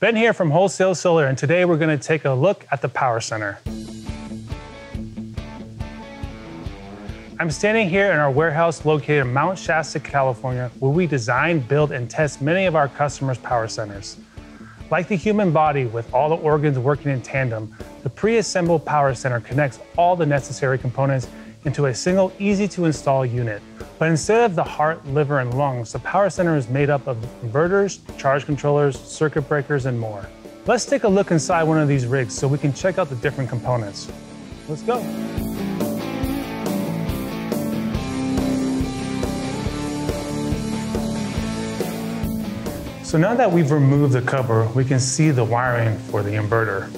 Ben here from Wholesale Solar, and today we're going to take a look at the Power Center. I'm standing here in our warehouse located in Mount Shasta, California, where we design, build, and test many of our customers' power centers. Like the human body, with all the organs working in tandem, the pre-assembled power center connects all the necessary components into a single, easy to install unit. But instead of the heart, liver, and lungs, the power center is made up of inverters, charge controllers, circuit breakers, and more. Let's take a look inside one of these rigs so we can check out the different components. Let's go. So now that we've removed the cover, we can see the wiring for the inverter.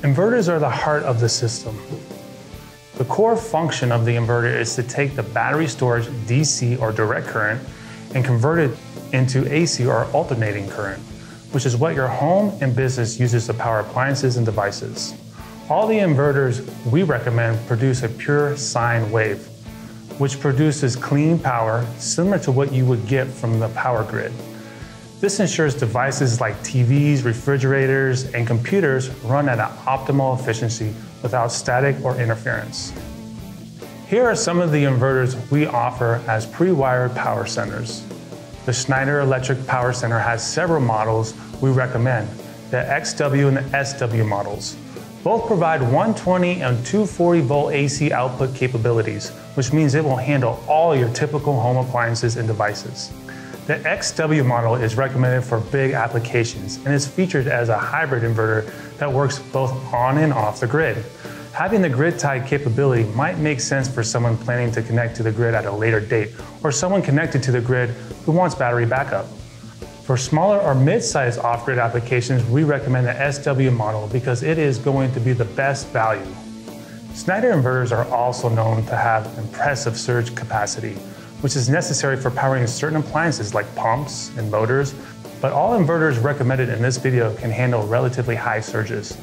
Inverters are the heart of the system. The core function of the inverter is to take the battery storage DC or direct current and convert it into AC or alternating current, which is what your home and business uses to power appliances and devices. All the inverters we recommend produce a pure sine wave, which produces clean power similar to what you would get from the power grid. This ensures devices like TVs, refrigerators, and computers run at an optimal efficiency without static or interference. Here are some of the inverters we offer as pre-wired power centers. The Schneider Electric Power Center has several models we recommend, the XW and the SW models. Both provide 120 and 240 volt AC output capabilities, which means it will handle all your typical home appliances and devices. The XW model is recommended for big applications and is featured as a hybrid inverter that works both on and off the grid. Having the grid tied capability might make sense for someone planning to connect to the grid at a later date or someone connected to the grid who wants battery backup. For smaller or mid-sized off-grid applications, we recommend the SW model because it is going to be the best value. Schneider inverters are also known to have impressive surge capacity, which is necessary for powering certain appliances like pumps and motors, but all inverters recommended in this video can handle relatively high surges.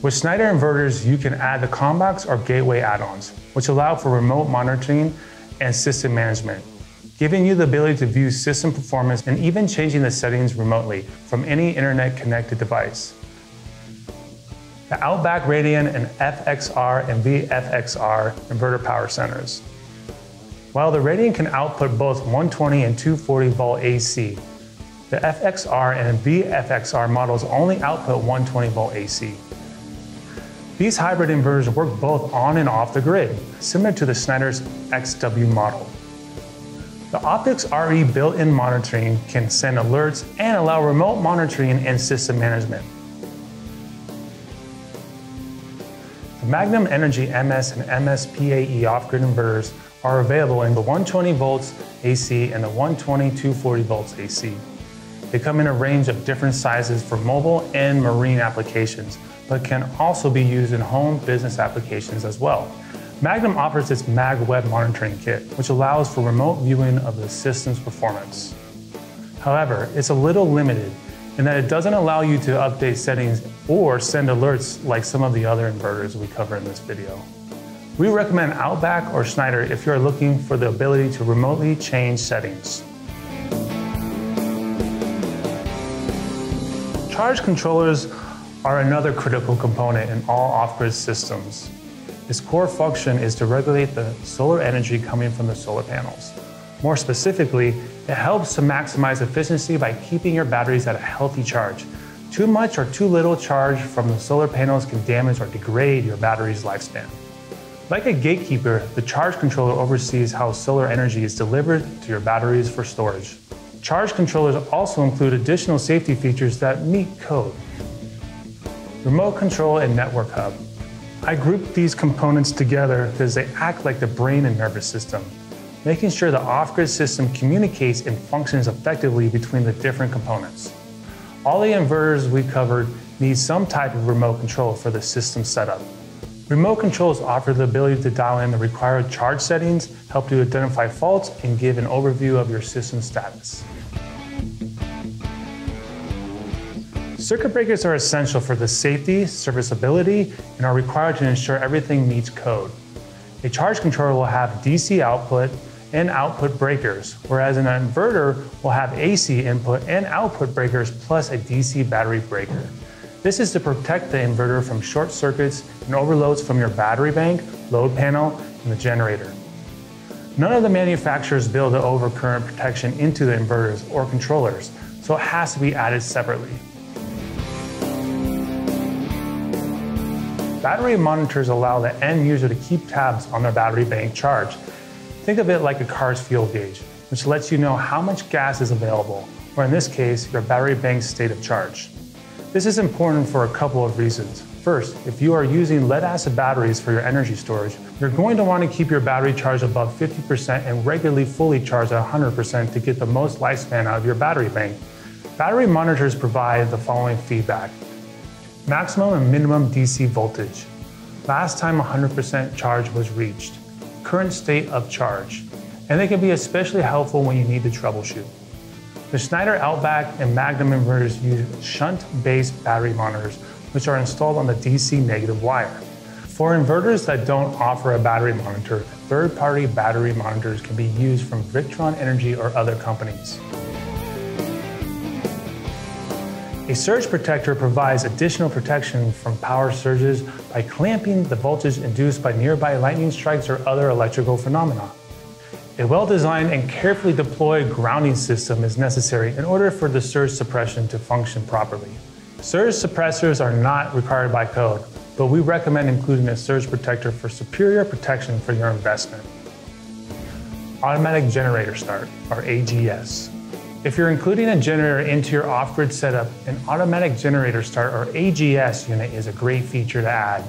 With Schneider inverters, you can add the COMBOX or gateway add-ons, which allow for remote monitoring and system management giving you the ability to view system performance and even changing the settings remotely from any internet connected device. The Outback Radian and FXR and VFXR inverter power centers. While the Radian can output both 120 and 240 volt AC, the FXR and VFXR models only output 120 volt AC. These hybrid inverters work both on and off the grid, similar to the Schneider's XW model. The Optics RE built-in monitoring can send alerts and allow remote monitoring and system management. The Magnum Energy MS and MS PAE off-grid inverters are available in the 120 volts AC and the 120 240 volts AC. They come in a range of different sizes for mobile and marine applications, but can also be used in home business applications as well. Magnum offers its MagWeb monitoring kit, which allows for remote viewing of the system's performance. However, it's a little limited in that it doesn't allow you to update settings or send alerts like some of the other inverters we cover in this video. We recommend Outback or Schneider if you're looking for the ability to remotely change settings. Charge controllers are another critical component in all off-grid systems. Its core function is to regulate the solar energy coming from the solar panels. More specifically, it helps to maximize efficiency by keeping your batteries at a healthy charge. Too much or too little charge from the solar panels can damage or degrade your battery's lifespan. Like a gatekeeper, the charge controller oversees how solar energy is delivered to your batteries for storage. Charge controllers also include additional safety features that meet code. Remote control and network hub. I grouped these components together because they act like the brain and nervous system, making sure the off-grid system communicates and functions effectively between the different components. All the inverters we covered need some type of remote control for the system setup. Remote controls offer the ability to dial in the required charge settings, help you identify faults, and give an overview of your system status. Circuit breakers are essential for the safety, serviceability, and are required to ensure everything meets code. A charge controller will have DC output and output breakers, whereas an inverter will have AC input and output breakers plus a DC battery breaker. This is to protect the inverter from short circuits and overloads from your battery bank, load panel, and the generator. None of the manufacturers build the overcurrent protection into the inverters or controllers, so it has to be added separately. Battery monitors allow the end user to keep tabs on their battery bank charge. Think of it like a car's fuel gauge, which lets you know how much gas is available, or in this case, your battery bank's state of charge. This is important for a couple of reasons. First, if you are using lead acid batteries for your energy storage, you're going to want to keep your battery charged above 50% and regularly fully charged at 100% to get the most lifespan out of your battery bank. Battery monitors provide the following feedback. Maximum and minimum DC voltage. Last time 100% charge was reached. Current state of charge. And they can be especially helpful when you need to troubleshoot. The Schneider Outback and Magnum inverters use shunt-based battery monitors, which are installed on the DC negative wire. For inverters that don't offer a battery monitor, third-party battery monitors can be used from Victron Energy or other companies. A surge protector provides additional protection from power surges by clamping the voltage induced by nearby lightning strikes or other electrical phenomena. A well-designed and carefully deployed grounding system is necessary in order for the surge suppression to function properly. Surge suppressors are not required by code, but we recommend including a surge protector for superior protection for your investment. Automatic Generator Start, or AGS. If you're including a generator into your off-grid setup, an automatic generator start or AGS unit is a great feature to add.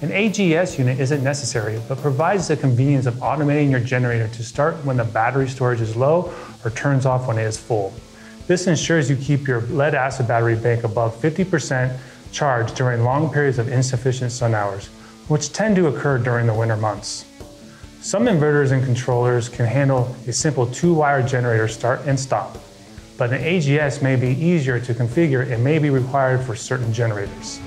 An AGS unit isn't necessary, but provides the convenience of automating your generator to start when the battery storage is low or turns off when it is full. This ensures you keep your lead acid battery bank above 50% charged during long periods of insufficient sun hours, which tend to occur during the winter months. Some inverters and controllers can handle a simple two-wire generator start and stop but an AGS may be easier to configure and may be required for certain generators.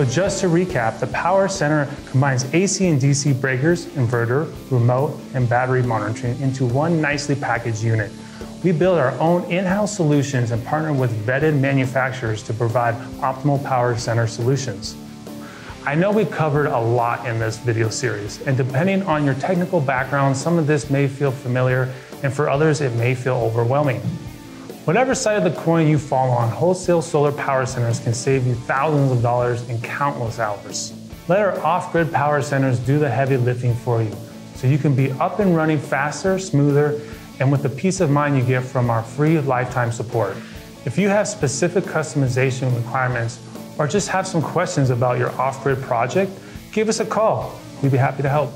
So just to recap, the Power Center combines AC and DC breakers, inverter, remote, and battery monitoring into one nicely packaged unit. We build our own in-house solutions and partner with vetted manufacturers to provide optimal Power Center solutions. I know we've covered a lot in this video series, and depending on your technical background, some of this may feel familiar, and for others, it may feel overwhelming. Whatever side of the coin you fall on, wholesale solar power centers can save you thousands of dollars in countless hours. Let our off-grid power centers do the heavy lifting for you, so you can be up and running faster, smoother, and with the peace of mind you get from our free lifetime support. If you have specific customization requirements or just have some questions about your off grid project, give us a call. We'd be happy to help.